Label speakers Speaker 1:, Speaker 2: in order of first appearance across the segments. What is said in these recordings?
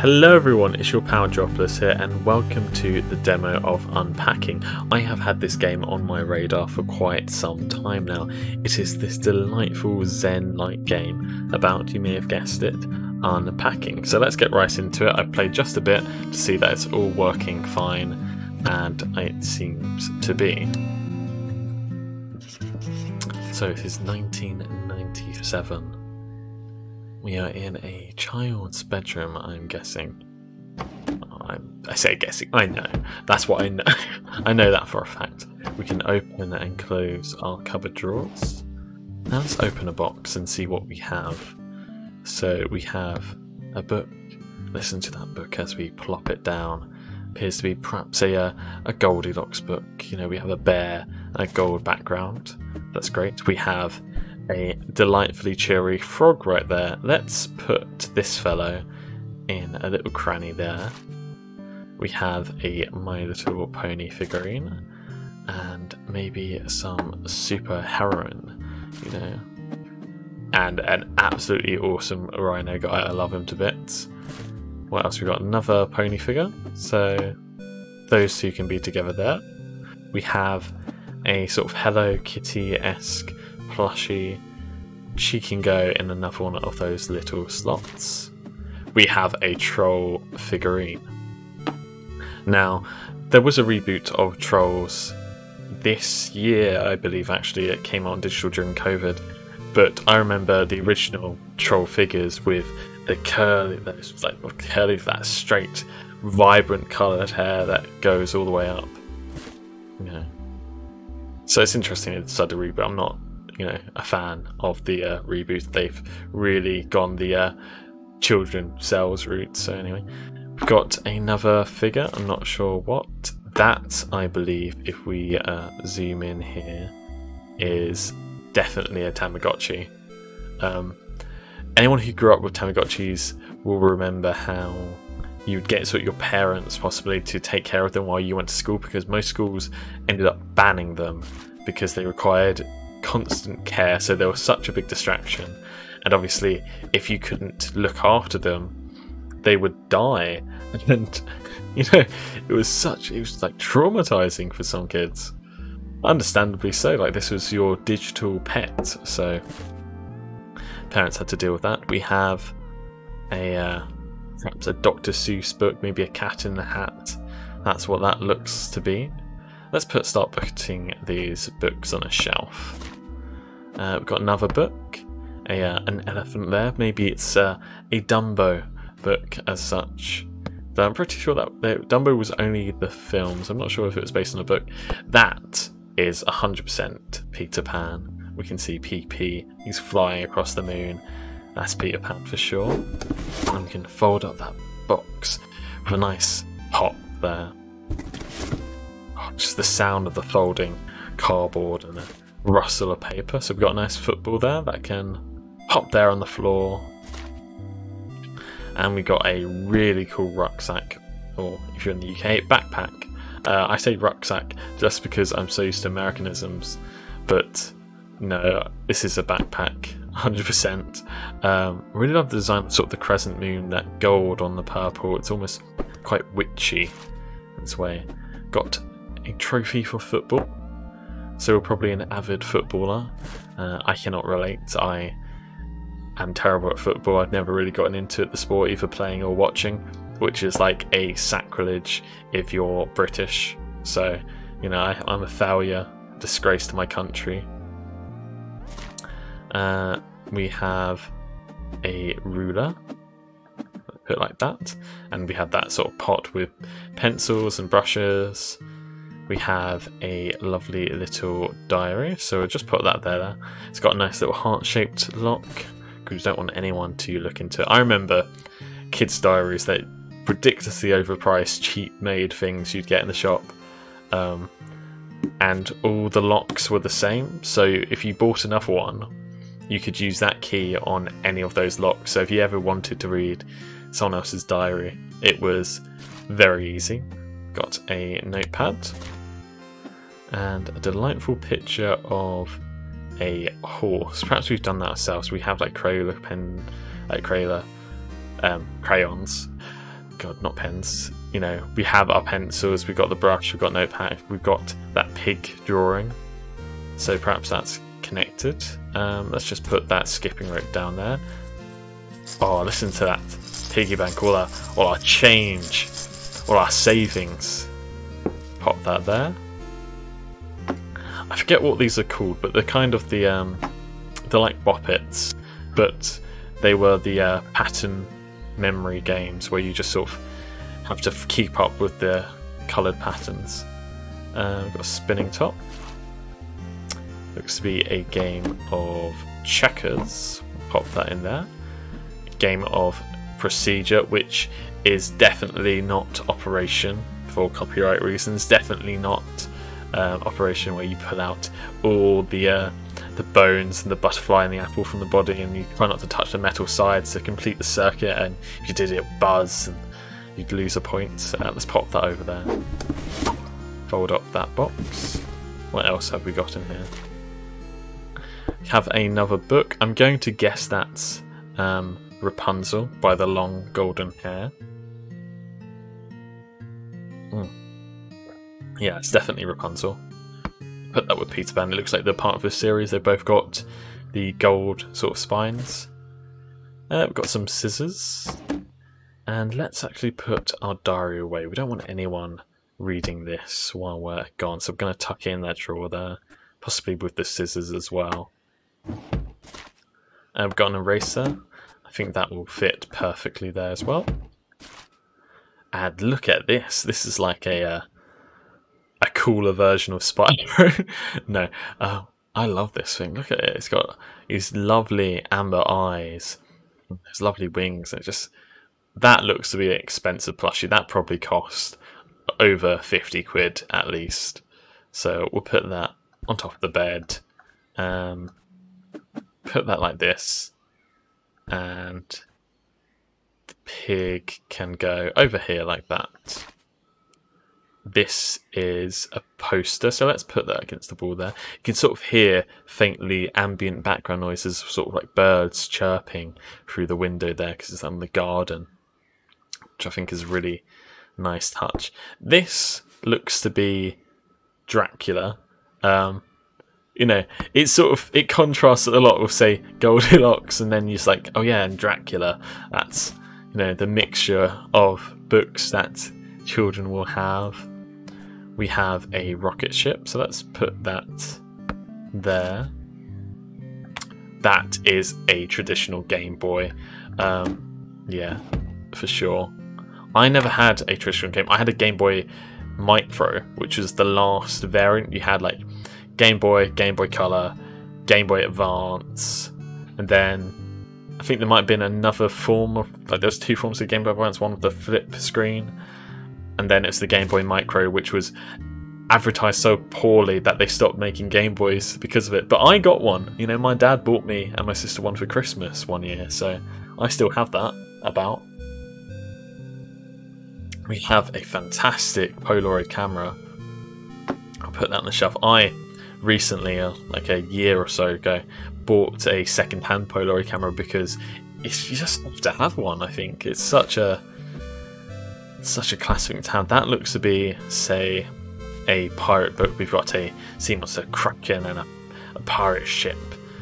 Speaker 1: Hello everyone, it's your pal Joeopolis here and welcome to the demo of Unpacking. I have had this game on my radar for quite some time now. It is this delightful Zen-like game about, you may have guessed it, unpacking. So let's get right into it. I've played just a bit to see that it's all working fine and it seems to be. So it is 1997. We are in a child's bedroom, I'm guessing. I'm, I say guessing, I know. That's what I know. I know that for a fact. We can open and close our cupboard drawers. Now let's open a box and see what we have. So we have a book. Listen to that book as we plop it down. Appears to be perhaps a, uh, a Goldilocks book. You know, we have a bear and a gold background. That's great. We have a delightfully cheery frog right there. Let's put this fellow in a little cranny there. We have a My Little Pony figurine and maybe some super heroine, you know, and an absolutely awesome rhino guy. I love him to bits. What else we got? Another pony figure. So those two can be together there. We have a sort of Hello Kitty esque plushie. She can go in another one of those little slots. We have a troll figurine. Now, there was a reboot of Trolls this year, I believe. Actually, it came out on digital during COVID. But I remember the original troll figures with the curly, those like curly, that straight, vibrant coloured hair that goes all the way up. Yeah. So it's interesting it's a reboot. I'm not, you know, a fan of the uh, reboot. They've really gone the uh, children cells route. So anyway, we've got another figure. I'm not sure what. That I believe, if we uh, zoom in here, is definitely a Tamagotchi. Um, anyone who grew up with Tamagotchis will remember how you'd get sort of your parents possibly to take care of them while you went to school because most schools ended up banning them because they required constant care so they were such a big distraction and obviously if you couldn't look after them they would die and you know it was such it was like traumatizing for some kids understandably so like this was your digital pet so parents had to deal with that we have a uh, perhaps a Dr. Seuss book, maybe a cat in the hat. That's what that looks to be. Let's put start putting these books on a shelf. Uh, we've got another book, a uh, an elephant there. Maybe it's uh, a Dumbo book as such. Though I'm pretty sure that Dumbo was only the films. I'm not sure if it was based on a book. That is 100% Peter Pan. We can see PP. He's flying across the moon. That's Peter Pan for sure. And we can fold up that box with a nice pop there. Oh, just the sound of the folding cardboard and a rustle of paper. So we've got a nice football there that can pop there on the floor. And we got a really cool rucksack, or if you're in the UK, backpack. Uh, I say rucksack just because I'm so used to Americanisms, but no, this is a backpack 100%. Um, really love the design sort of the crescent moon, that gold on the purple. It's almost quite witchy in its way. Got a trophy for football. So we're probably an avid footballer. Uh, I cannot relate. I am terrible at football. I've never really gotten into the sport, either playing or watching, which is like a sacrilege if you're British. So, you know, I, I'm a failure, disgrace to my country. Uh, we have a ruler, put like that, and we have that sort of pot with pencils and brushes. We have a lovely little diary, so we'll just put that there. It's got a nice little heart-shaped lock because we don't want anyone to look into it. I remember kids' diaries that ridiculously overpriced, cheap-made things you'd get in the shop. Um, and all the locks were the same. So if you bought another one, you could use that key on any of those locks. So if you ever wanted to read someone else's diary, it was very easy. Got a notepad and a delightful picture of a horse. Perhaps we've done that ourselves. We have like Crayola pen, like Crayola um, crayons. god, not pens. You know, we have our pencils, we've got the brush, we've got notepad, we've got that pig drawing. So perhaps that's connected. Um, let's just put that skipping rope down there. Oh, listen to that piggy bank, all our, all our change, all our savings. Pop that there. I forget what these are called, but they're kind of the, um, they're like boppets, but they were the uh, pattern memory games where you just sort of have to keep up with the coloured patterns. Uh, we've got a spinning top. Looks to be a game of checkers. Pop that in there. Game of procedure, which is definitely not operation for copyright reasons. Definitely not um, operation where you pull out all the uh, the bones and the butterfly and the apple from the body, and you try not to touch the metal sides to complete the circuit. And if you did it, buzz, and you'd lose a point. So let's pop that over there. Fold up that box. What else have we got in here? have another book. I'm going to guess that's um, Rapunzel by the long golden hair. Mm. Yeah, it's definitely Rapunzel. Put that with Peter Pan. It looks like they're part of a series. They've both got the gold sort of spines. Uh, we've got some scissors. And let's actually put our diary away. We don't want anyone reading this while we're gone. So I'm going to tuck in that drawer there. Possibly with the scissors as well. I've got an eraser. I think that will fit perfectly there as well. And look at this. This is like a uh, a cooler version of Spyro. no, uh, I love this thing. Look at it. It's got these lovely amber eyes. There's lovely wings. It just that looks to be an expensive plushie. That probably cost over 50 quid at least. So we'll put that on top of the bed. Um, put that like this, and the pig can go over here like that. This is a poster, so let's put that against the wall there. You can sort of hear faintly ambient background noises, sort of like birds chirping through the window there because it's on the garden, which I think is a really nice touch. This looks to be Dracula. Um, you know, it sort of it contrasts a lot with say Goldilocks, and then you're just like, oh yeah, and Dracula. That's you know the mixture of books that children will have. We have a rocket ship, so let's put that there. That is a traditional Game Boy. Um, yeah, for sure. I never had a traditional game. I had a Game Boy Micro, which was the last variant. You had like Game Boy, Game Boy Color, Game Boy Advance, and then I think there might have been another form of like there's two forms of Game Boy Advance. One with the flip screen, and then it's the Game Boy Micro, which was advertised so poorly that they stopped making Game Boys because of it. But I got one. You know, my dad bought me and my sister one for Christmas one year, so I still have that about. We have a fantastic Polaroid camera. I'll put that on the shelf. I recently, uh, like a year or so ago, bought a second-hand Polaroid camera because it's you just have to have one. I think it's such a such a classic thing to have. That looks to be, say, a pirate book. We've got a sea monster kraken and a, a pirate ship.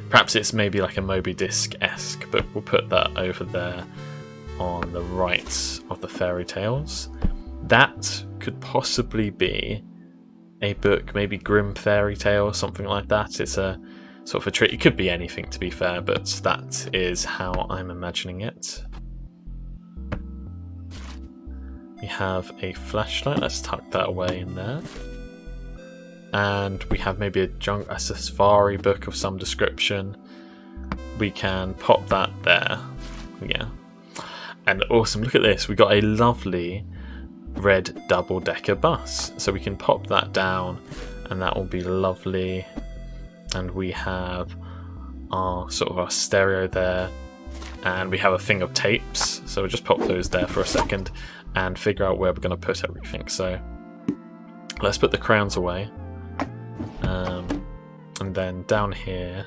Speaker 1: Perhaps it's maybe like a Moby Dick esque, but we'll put that over there on the right of the fairy tales. That could possibly be a book, maybe Grimm Fairy Tale or something like that. It's a sort of a trick. It could be anything to be fair, but that is how I'm imagining it. We have a flashlight. Let's tuck that away in there. And we have maybe a junk, a safari book of some description. We can pop that there. Yeah. And awesome. Look at this. We got a lovely red double decker bus. So we can pop that down and that will be lovely. And we have our sort of our stereo there and we have a thing of tapes. So we'll just pop those there for a second and figure out where we're going to put everything. So let's put the crowns away. Um, and then down here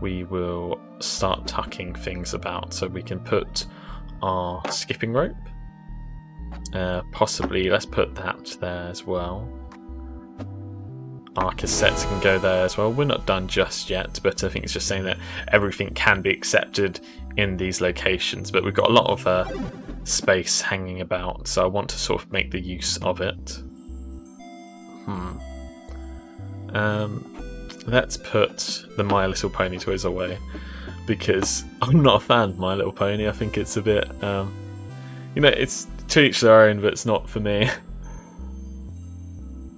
Speaker 1: we will start tucking things about so we can put our skipping rope. Uh, possibly, let's put that there as well. Our cassettes can go there as well. We're not done just yet, but I think it's just saying that everything can be accepted in these locations. But we've got a lot of uh, space hanging about, so I want to sort of make the use of it. Hmm. Um, let's put the My Little Pony toys away because I'm not a fan of My Little Pony. I think it's a bit, um, you know, it's to each their own, but it's not for me.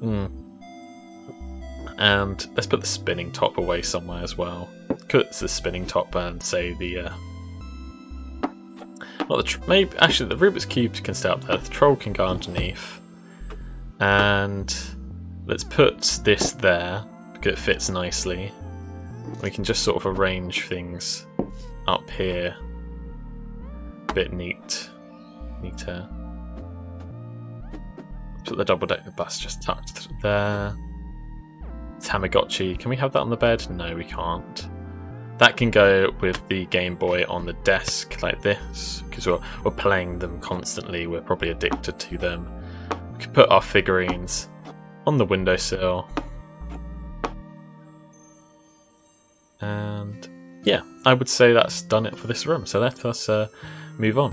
Speaker 1: Hmm. And let's put the spinning top away somewhere as well. Put the spinning top and say the. Uh, not the maybe actually the Rubik's cube can stay up there. The troll can go underneath, and let's put this there because it fits nicely. We can just sort of arrange things up here. A bit neat, neater. Put the double decker bus just tucked there. Tamagotchi. Can we have that on the bed? No, we can't. That can go with the Game Boy on the desk like this, because we're, we're playing them constantly. We're probably addicted to them. We can put our figurines on the windowsill. And yeah, I would say that's done it for this room. So let us uh, move on.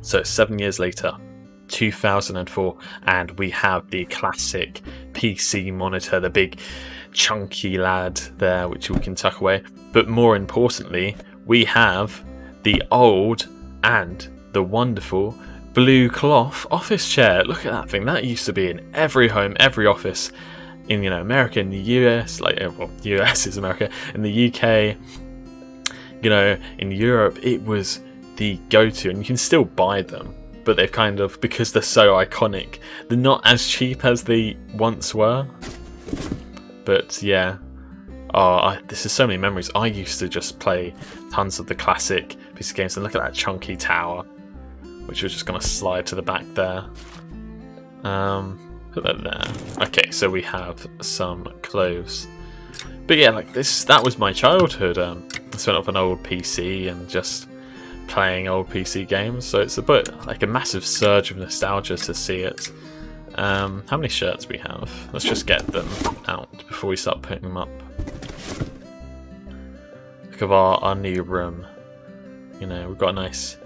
Speaker 1: So seven years later, 2004, and we have the classic PC monitor, the big chunky lad there, which we can tuck away. But more importantly, we have the old and the wonderful blue cloth office chair. Look at that thing. That used to be in every home, every office in you know America, in the US, like uh, well, US is America, in the UK, you know, in Europe, it was the go-to, and you can still buy them, but they've kind of because they're so iconic, they're not as cheap as they once were. But yeah, oh, I, this is so many memories. I used to just play tons of the classic of games, and look at that chunky tower, which we're just gonna slide to the back there. Um, put that there. Okay, so we have some clothes. But yeah, like this, that was my childhood. Um, I spent off an old PC and just playing old PC games, so it's a bit like a massive surge of nostalgia to see it. Um, how many shirts we have? Let's just get them out before we start putting them up. Look at our, our new room. You know, we've got a nice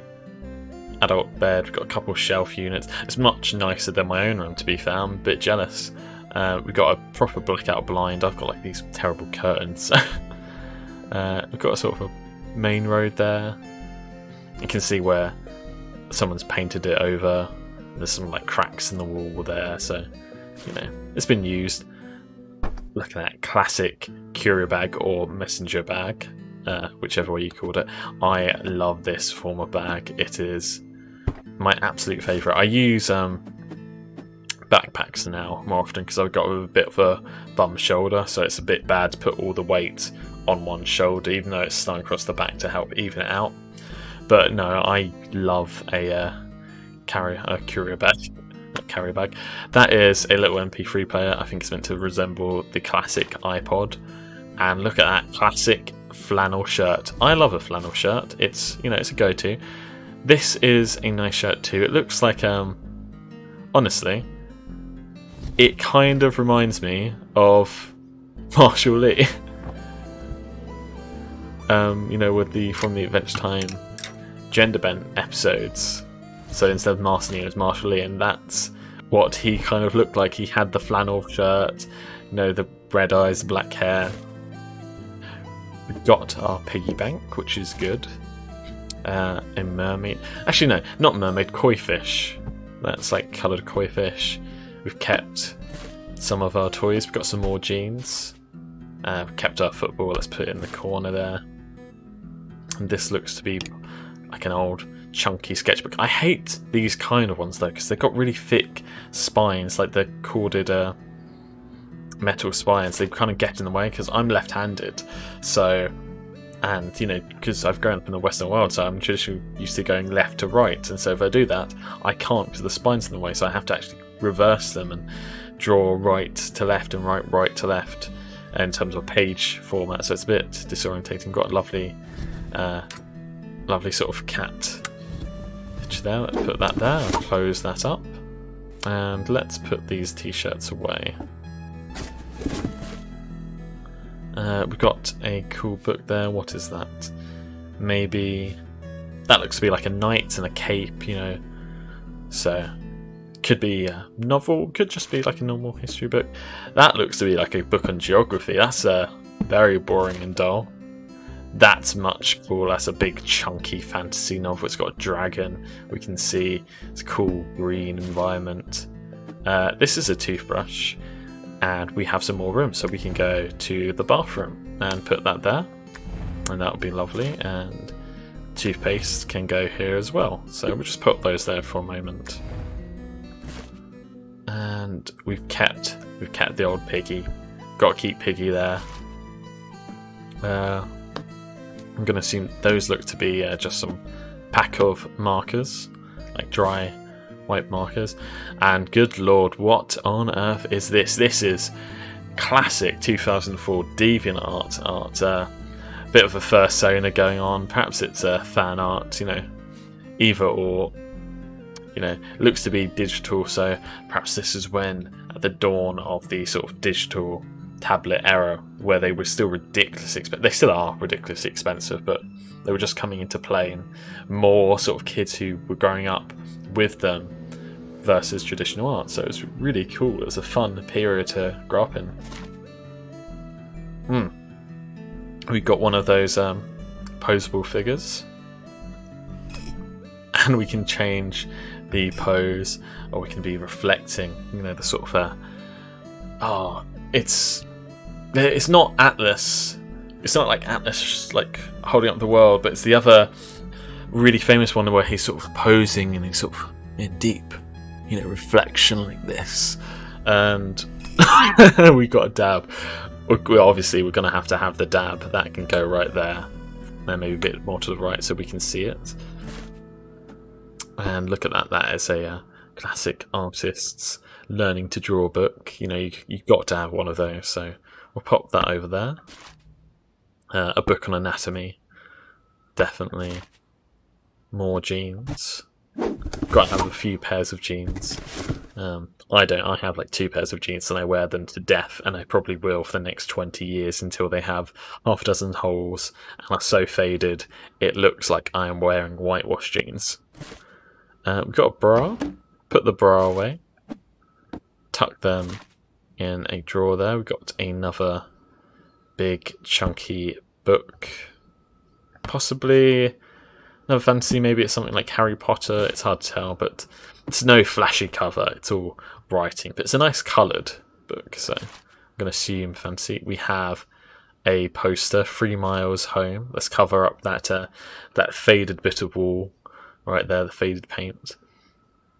Speaker 1: adult bed, we've got a couple shelf units. It's much nicer than my own room to be fair, I'm a bit jealous. Uh, we've got a proper blackout blind, I've got like these terrible curtains. uh, we've got a sort of a main road there, you can see where someone's painted it over. There's some like cracks in the wall there, so you know it's been used. Look at that classic courier bag or messenger bag, uh, whichever way you called it. I love this form of bag. It is my absolute favourite. I use um, backpacks now more often because I've got a bit of a bum shoulder, so it's a bit bad to put all the weight on one shoulder, even though it's slung across the back to help even it out. But no, I love a uh, a courier bag. Carrier bag. That is a little MP3 player. I think it's meant to resemble the classic iPod. And look at that classic flannel shirt. I love a flannel shirt. It's you know it's a go-to. This is a nice shirt too. It looks like um honestly, it kind of reminds me of Marshall Lee. um, you know, with the from the Adventure Time gender bent episodes. So instead of Marceline, it was Marshall Lee, and that's what he kind of looked like. He had the flannel shirt, you know, the red eyes, black hair. We got our piggy bank, which is good. Uh, a mermaid. Actually, no, not mermaid, koi fish. That's like coloured koi fish. We've kept some of our toys. We've got some more jeans. Uh, kept our football. Let's put it in the corner there. And this looks to be like an old chunky sketchbook. I hate these kind of ones though because they've got really thick spines, like the corded uh, metal spines. They kind of get in the way because I'm left-handed, so and you know because I've grown up in the Western world, so I'm traditionally used to going left to right, and so if I do that, I can't because the spines in the way, so I have to actually reverse them and draw right to left and right right to left. in terms of page format, so it's a bit disorientating. Got a lovely, uh, lovely sort of cat picture there. Let's put that there. and close that up, and let's put these t-shirts away. Uh, we've got a cool book there. What is that? Maybe that looks to be like a knight and a cape, you know. So could be a novel, could just be like a normal history book. That looks to be like a book on geography. That's uh, very boring and dull. That's much cool. That's a big chunky fantasy novel. It's got a dragon. We can see it's a cool green environment. Uh, this is a toothbrush, and we have some more room, so we can go to the bathroom and put that there, and that would be lovely. And toothpaste can go here as well. So we'll just put those there for a moment and we've kept we've kept the old piggy. Got to keep piggy there. Uh, I'm gonna assume those look to be uh, just some pack of markers, like dry white markers. And good lord, what on earth is this? This is classic 2004 DeviantArt art. Uh, bit of a fursona going on. Perhaps it's a uh, fan art, you know, either or you know, looks to be digital, so perhaps this is when, at the dawn of the sort of digital tablet era, where they were still ridiculously expensive. They still are ridiculously expensive, but they were just coming into play, and more sort of kids who were growing up with them versus traditional art. So it was really cool. It was a fun period to grow up in. Hmm. We got one of those um, posable figures, and we can change the pose, or we can be reflecting. You know, the sort of uh, oh, it's it's not Atlas. It's not like Atlas like holding up the world, but it's the other really famous one where he's sort of posing and he's sort of in deep, you know, reflection like this, and we got a dab. We obviously we're going to have to have the dab that can go right there, and maybe a bit more to the right so we can see it. And look at that, that is a uh, classic artist's learning to draw book. You know, you, you've got to have one of those, so we'll pop that over there. Uh, a book on anatomy, definitely. More jeans. Got to have a few pairs of jeans. Um, I don't. I have like two pairs of jeans and I wear them to death, and I probably will for the next 20 years until they have half a dozen holes and are so faded it looks like I am wearing whitewash jeans. Uh, we've got a bra. Put the bra away. Tuck them in a drawer there. We've got another big chunky book. Possibly another fantasy. Maybe it's something like Harry Potter. It's hard to tell, but it's no flashy cover. It's all writing, but it's a nice coloured book. So I'm going to assume fantasy. We have a poster, Three Miles Home. Let's cover up that uh, that faded bit of wall right there, the faded paint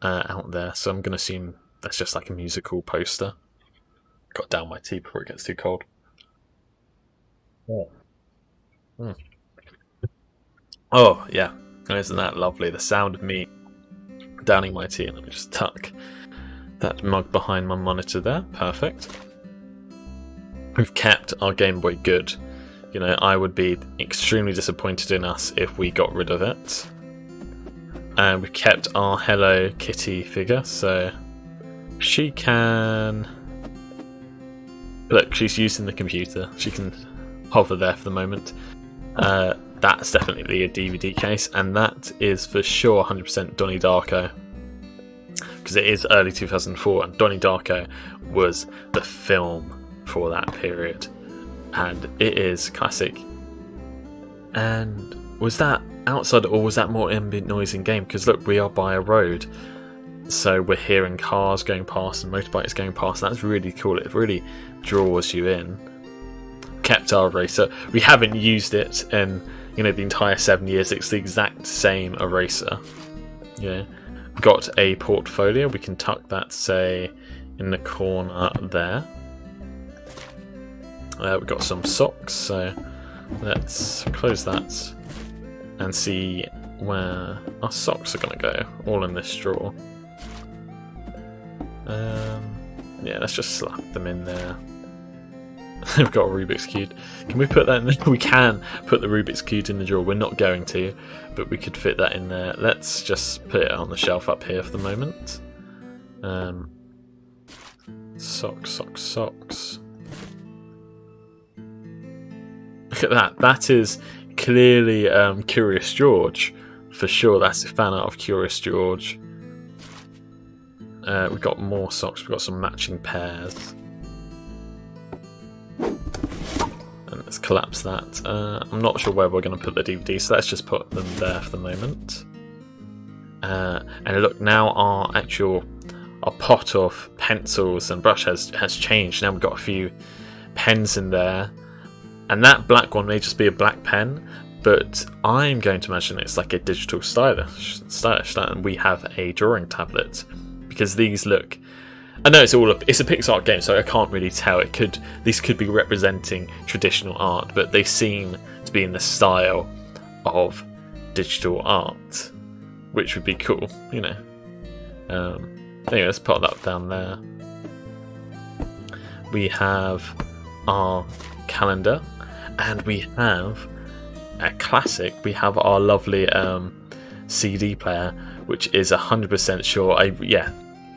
Speaker 1: uh, out there. So I'm going to assume that's just like a musical poster. Got down my tea before it gets too cold. Oh, mm. oh yeah, isn't that lovely? The sound of me downing my tea. and Let me just tuck that mug behind my monitor there. Perfect. We've kept our Game Boy good. You know, I would be extremely disappointed in us if we got rid of it and we've kept our Hello Kitty figure, so she can. Look, she's using the computer. She can hover there for the moment. Uh, that's definitely a DVD case, and that is for sure 100% Donnie Darko. Because it is early 2004, and Donnie Darko was the film for that period. And it is classic. And was that outside or was that more ambient noise in game? Because look, we are by a road, so we're hearing cars going past and motorbikes going past. That's really cool. It really draws you in. Kept our eraser. We haven't used it in you know the entire seven years. It's the exact same eraser. Yeah. Got a portfolio. We can tuck that say in the corner there. Uh, we've got some socks, so let's close that and see where our socks are going to go, all in this drawer. Um, yeah, let's just slap them in there. We've got a Rubik's Cube. Can we put that in there? We can put the Rubik's Cube in the drawer. We're not going to, but we could fit that in there. Let's just put it on the shelf up here for the moment. Um, socks, socks, socks. Look at that. That is clearly um, Curious George. For sure, that's a fan art of Curious George. Uh, we've got more socks. We've got some matching pairs. And let's collapse that. Uh, I'm not sure where we're going to put the DVD, so let's just put them there for the moment. Uh, and look, now our actual our pot of pencils and brush has has changed. Now we've got a few pens in there, and that black one may just be a black pen, but I'm going to imagine it's like a digital stylus, stylus, and we have a drawing tablet because these look. I know it's all a, it's a Pixar game, so I can't really tell. It could these could be representing traditional art, but they seem to be in the style of digital art, which would be cool, you know. Um, anyway, let's put that down there. We have our calendar, and we have a classic. We have our lovely um, CD player, which is 100% sure. I yeah,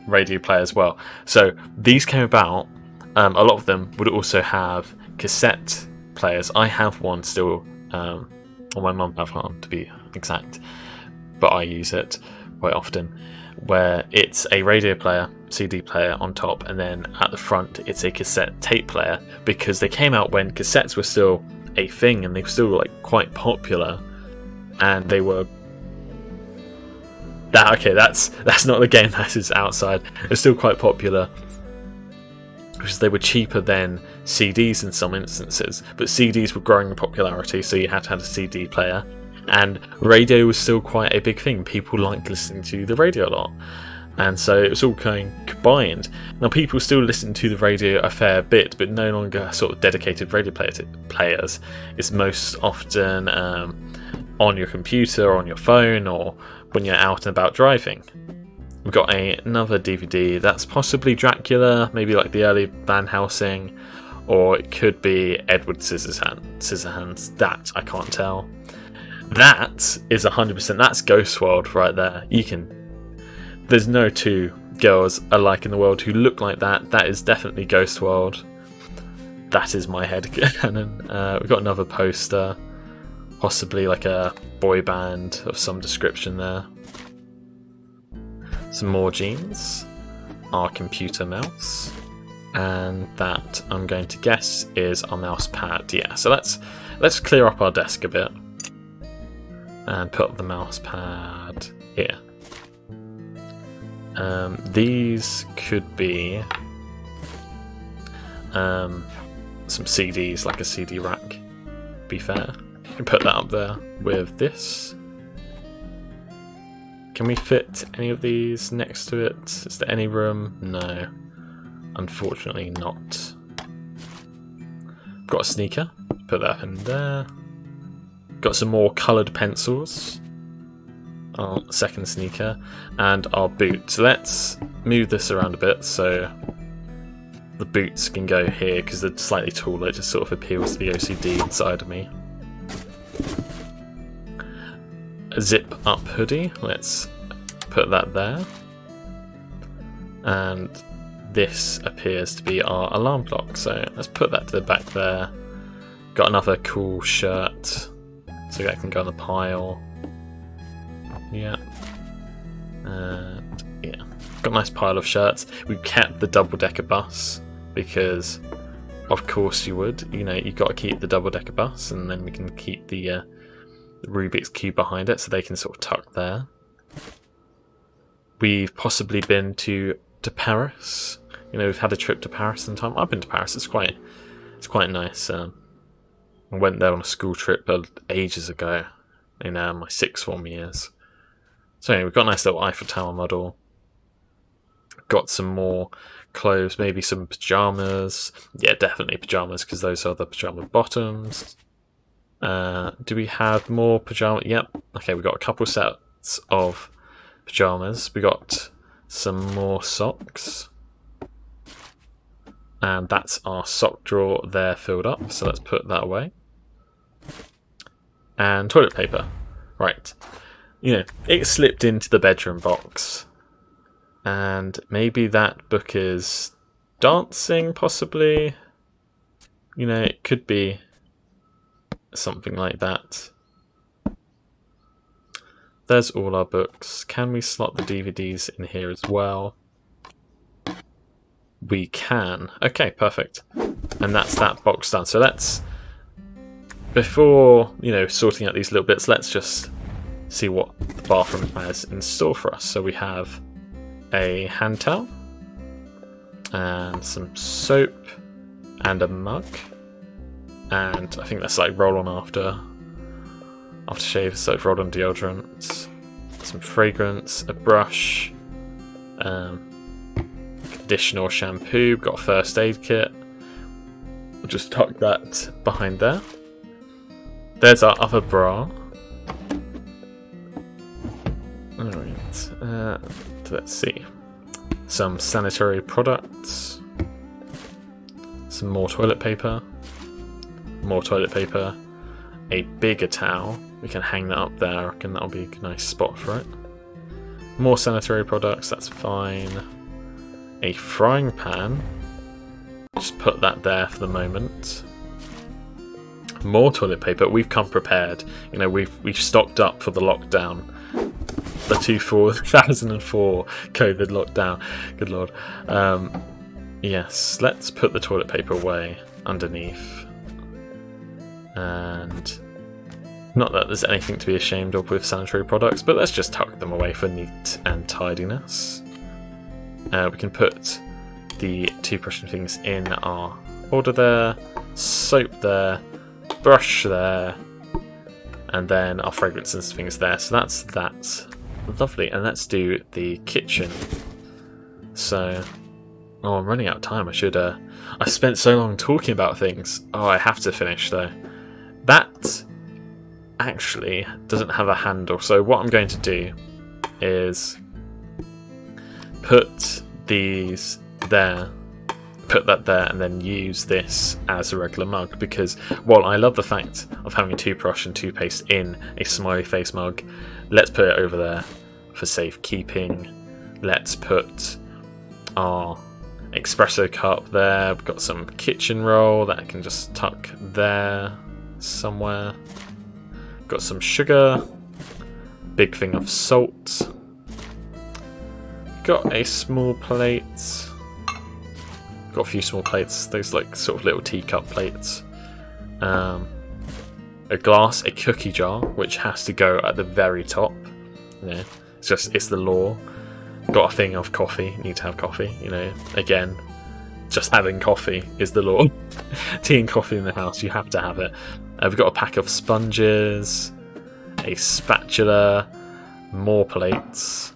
Speaker 1: radio player as well. So these came about. Um, a lot of them would also have cassette players. I have one still, um, or my mum have one to be exact, but I use it quite often. Where it's a radio player, CD player on top, and then at the front it's a cassette tape player because they came out when cassettes were still a thing and they were still like quite popular, and they were that okay, that's that's not the game that is outside. It's still quite popular because they were cheaper than CDs in some instances, but CDs were growing in popularity, so you had to have a CD player. And radio was still quite a big thing. People liked listening to the radio a lot. And so it was all kind of combined. Now people still listen to the radio a fair bit, but no longer sort of dedicated radio players. It's most often um, on your computer or on your phone or when you're out and about driving. We've got a, another DVD that's possibly Dracula, maybe like the early Van Helsing, or it could be Edward Scissorhands. Scissorhands. That I can't tell. That is 100%. That's Ghost World right there. You can. There's no two girls alike in the world who look like that. That is definitely Ghost World. That is my head canon. Uh, we've got another poster possibly like a boy band of some description there. Some more jeans, our computer mouse, and that I'm going to guess is our mouse pad. Yeah, so let's let's clear up our desk a bit and put the mouse pad here. Um, these could be um, some CDs, like a CD rack. Be fair can put that up there with this. Can we fit any of these next to it? Is there any room? No. Unfortunately not. Got a sneaker. Put that in there. Got some more coloured pencils. Our second sneaker. And our boots. Let's move this around a bit so the boots can go here because they're slightly taller. It just sort of appeals to the OCD inside of me zip up hoodie. Let's put that there. And this appears to be our alarm clock, so let's put that to the back there. Got another cool shirt, so that can go on the pile. Yeah. And yeah, got a nice pile of shirts. We kept the double decker bus because, of course, you would. You know, you've got to keep the double decker bus, and then we can keep the uh, Rubik's Cube behind it, so they can sort of tuck there. We've possibly been to to Paris. You know, we've had a trip to Paris in time. I've been to Paris. It's quite it's quite nice. Um, I went there on a school trip ages ago in uh, my sixth form years. So anyway, we've got a nice little Eiffel Tower model. Got some more clothes, maybe some pajamas. Yeah, definitely pajamas because those are the pajama bottoms. Uh, do we have more pajamas? Yep. Okay, we've got a couple sets of pajamas. We got some more socks. And that's our sock drawer there filled up, so let's put that away. And toilet paper. Right. You know, it slipped into the bedroom box. And maybe that book is dancing, possibly. You know, it could be something like that. There's all our books. Can we slot the DVDs in here as well? We can. Okay, perfect. And that's that box done. So let's, before, you know, sorting out these little bits, let's just see what the bathroom has in store for us. So we have a hand towel and some soap and a mug. And I think that's like roll on after aftershave, so roll on deodorant, some fragrance, a brush, um, conditioner shampoo, got a first aid kit. We'll just tuck that behind there. There's our other bra. Alright, uh, let's see. Some sanitary products. Some more toilet paper. More toilet paper. A bigger towel. We can hang that up there. I reckon that'll be a nice spot for it. More sanitary products, that's fine a frying pan. Just put that there for the moment. More toilet paper. We've come prepared. You know, we've we've stocked up for the lockdown. The 2004 COVID lockdown. Good lord. Um, yes, let's put the toilet paper away underneath. And not that there's anything to be ashamed of with sanitary products, but let's just tuck them away for neat and tidiness. Uh, we can put the toothbrush and things in our order there, soap there, brush there, and then our fragrances and things there. So that's that. Lovely. And let's do the kitchen. So, oh, I'm running out of time. I should. Uh, I spent so long talking about things. Oh, I have to finish though. That actually doesn't have a handle. So what I'm going to do is put these there, put that there, and then use this as a regular mug because while I love the fact of having toothbrush and toothpaste in a smiley face mug, let's put it over there for safekeeping. Let's put our espresso cup there. We've got some kitchen roll that I can just tuck there somewhere. Got some sugar, big thing of salt, got a small plate. Got a few small plates, those like sort of little teacup plates. Um, a glass, a cookie jar, which has to go at the very top. Yeah, it's just it's the law. Got a thing of coffee, need to have coffee. You know, again, just having coffee is the law. Tea and coffee in the house, you have to have it. Uh, we've got a pack of sponges, a spatula, more plates,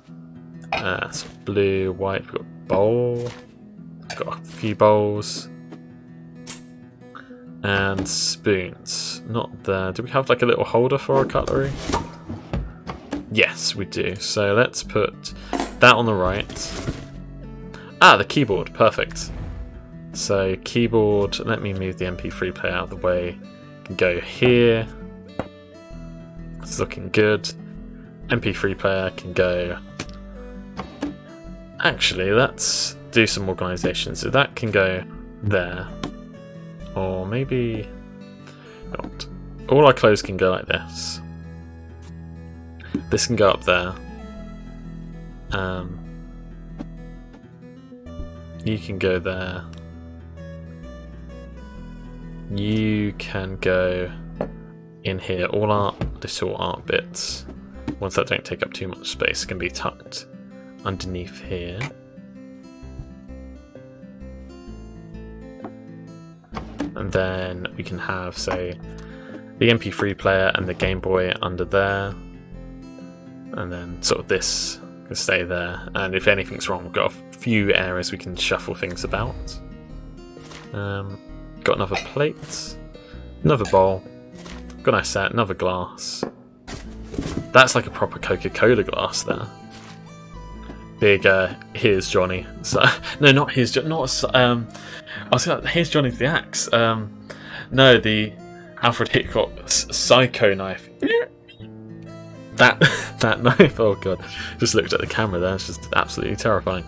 Speaker 1: uh, some blue, white, we've got a bowl. Got a few bowls. And spoons. Not there. Do we have like a little holder for our cutlery? Yes, we do. So let's put that on the right. Ah, the keyboard. Perfect. So keyboard, let me move the MP3 player out of the way. Go here. It's looking good. MP3 player can go Actually, let's do some organisation. So that can go there. Or maybe not. All our clothes can go like this. This can go up there. Um, you can go there. You can go in here. All our little art bits, ones that don't take up too much space, can be tucked underneath here. And then we can have, say, the MP3 player and the Game Boy under there. And then sort of this can stay there. And if anything's wrong, we've got a few areas we can shuffle things about. Um, got another plate, another bowl, got a nice set, another glass. That's like a proper Coca-Cola glass there. big uh, here's Johnny. So no, not here's Jo- not um. I was here's Johnny the axe. Um, no, the Alfred Hitchcock psycho knife. That that knife. Oh god, just looked at the camera there. It's just absolutely terrifying.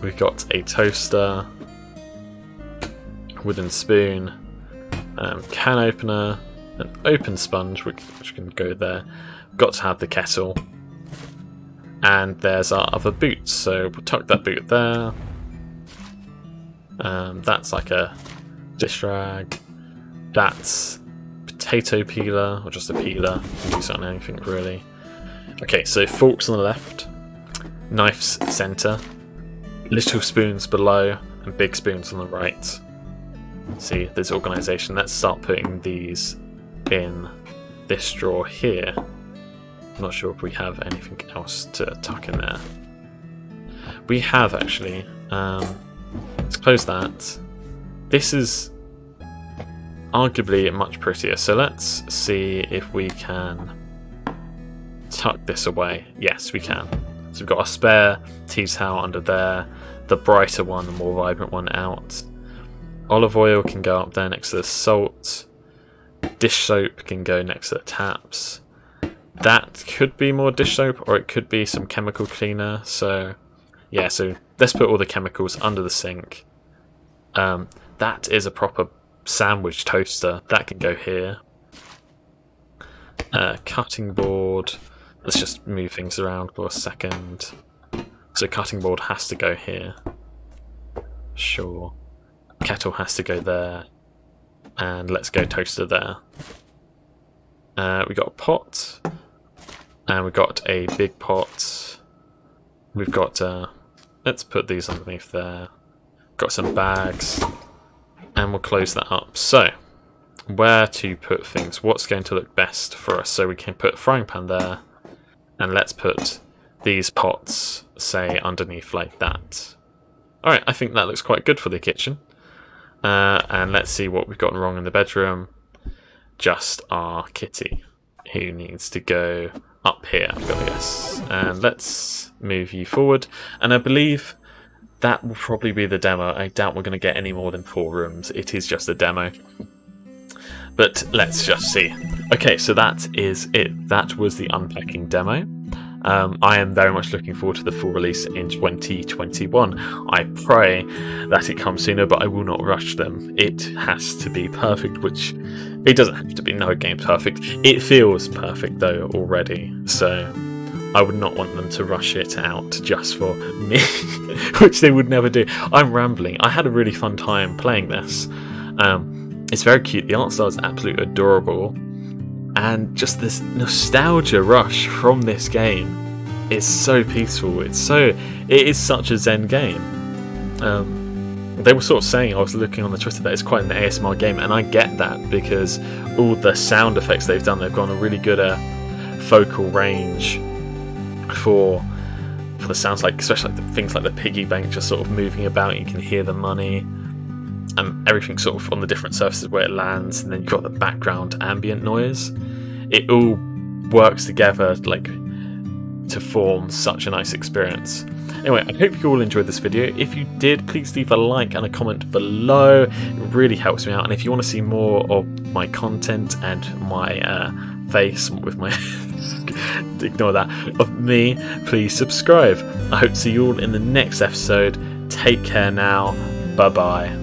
Speaker 1: We've got a toaster, wooden spoon, um, can opener, an open sponge which, which can go there. Got to have the kettle, and there's our other boots. So we'll tuck that boot there. Um, that's like a dish rag. That's potato peeler, or just a peeler. Can it on anything really. Okay, so forks on the left, knives centre, little spoons below, and big spoons on the right. See, this organisation. Let's start putting these in this drawer here. I'm not sure if we have anything else to tuck in there. We have actually. Um, let's close that. This is arguably much prettier. So let's see if we can tuck this away. Yes, we can. So we've got a spare tea towel under there, the brighter one, the more vibrant one out. Olive oil can go up there next to the salt. Dish soap can go next to the taps. That could be more dish soap, or it could be some chemical cleaner. So, yeah, so let's put all the chemicals under the sink. Um, that is a proper sandwich toaster. That can go here. Uh, cutting board. Let's just move things around for a second. So cutting board has to go here. Sure. Kettle has to go there. And let's go toaster there. Uh, we got a pot. And we've got a big pot. We've got, uh, let's put these underneath there. Got some bags and we'll close that up. So, where to put things? What's going to look best for us? So we can put frying pan there, and let's put these pots, say, underneath like that. Alright, I think that looks quite good for the kitchen. Uh, and let's see what we've gotten wrong in the bedroom. Just our kitty, who needs to go up here, I've got to guess. And let's move you forward. And I believe that will probably be the demo. I doubt we're going to get any more than four rooms. It is just a demo. But let's just see. Okay, so that is it. That was the unpacking demo. Um, I am very much looking forward to the full release in 2021. I pray that it comes sooner, but I will not rush them. It has to be perfect, which it doesn't have to be. No game perfect. It feels perfect though already. So I would not want them to rush it out just for me, which they would never do. I'm rambling. I had a really fun time playing this. Um, it's very cute. The art style is absolutely adorable, and just this nostalgia rush from this game is so peaceful. It's so it is such a zen game. Um, they were sort of saying I was looking on the Twitter that it's quite an ASMR game, and I get that because all the sound effects they've done, they've gone a really good uh, focal range for for the sounds like especially like the things like the piggy bank just sort of moving about you can hear the money and everything sort of on the different surfaces where it lands and then you've got the background ambient noise. It all works together like to form such a nice experience. Anyway i hope you all enjoyed this video. If you did please leave a like and a comment below. It really helps me out. And if you want to see more of my content and my uh, face with my ignore that of me please subscribe. I hope to see you all in the next episode. Take care now. Bye bye